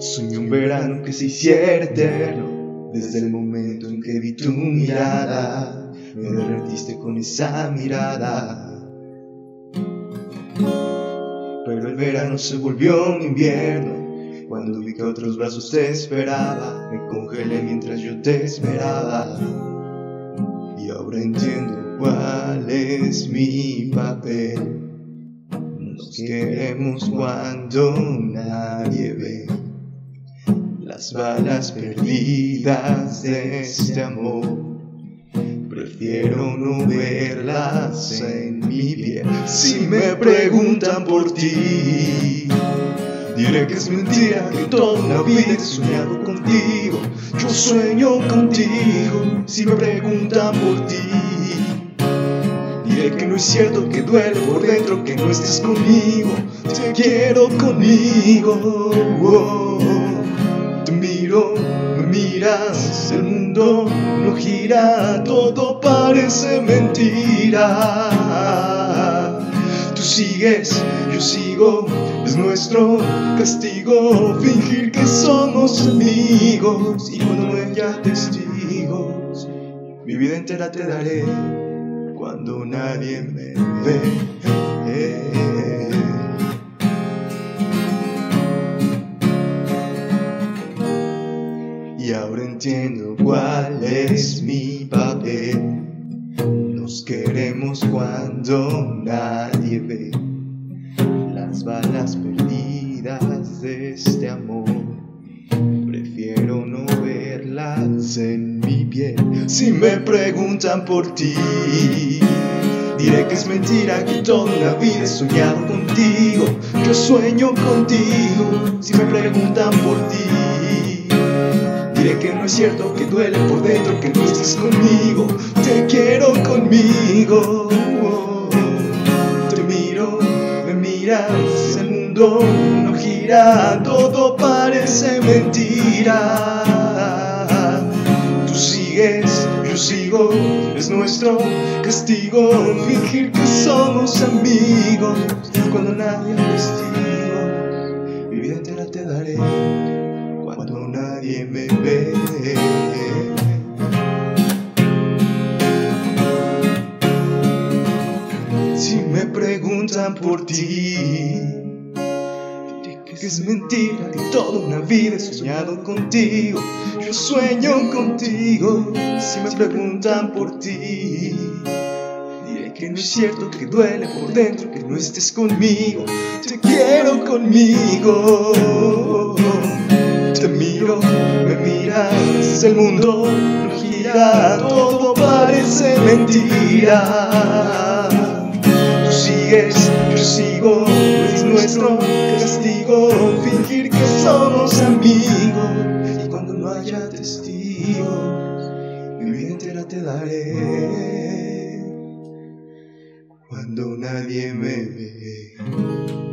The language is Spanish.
Soñé un verano que se hiciera eterno, desde el momento en que vi tu mirada, me derretiste con esa mirada. Pero el verano se volvió un invierno, cuando vi que otros brazos te esperaba, me congelé mientras yo te esperaba. Y ahora entiendo cuál es mi papel. Queremos cuando nadie ve las balas perdidas de este amor. Prefiero no verlas en mi piel. Si me preguntan por ti, diré que es mentira que toda una vida he soñado contigo. Yo sueño contigo. Si me preguntan por ti, es cierto que duele por dentro que no estés conmigo. Te quiero conmigo. Oh, te miro, me miras, el mundo no gira, todo parece mentira. Tú sigues, yo sigo, es nuestro castigo fingir que somos amigos y cuando no haya testigos, mi vida entera te daré cuando nadie me ve. Y ahora entiendo cuál es mi papel. Nos queremos cuando nadie ve las balas perdidas de este amor. Prefiero no verlas en mi piel. Si me preguntan por ti, diré que es mentira que toda la vida he soñado contigo. Yo sueño contigo. Si me preguntan por ti, diré que no es cierto que duele por dentro que no estés conmigo. Te quiero conmigo. Te miro, me miras, el mundo no gira, todo parece mentira. Sigo, es nuestro castigo fingir que somos amigos cuando nadie hay testigos. Mi vida entera te daré cuando nadie me ve. Si me preguntan por ti, que es mentira que toda una vida he soñado contigo. Yo sueño contigo. Si me preguntan por ti, diré que no es cierto que duele por dentro que no estés conmigo. Te quiero conmigo. Te miro, me miras, el mundo no gira, todo parece mentira. Tú sigues, yo sigo, nuestro castigo fingir que somos amigos. Y cuando no haya testigos, mi vida entera te daré. Cuando nadie me ve.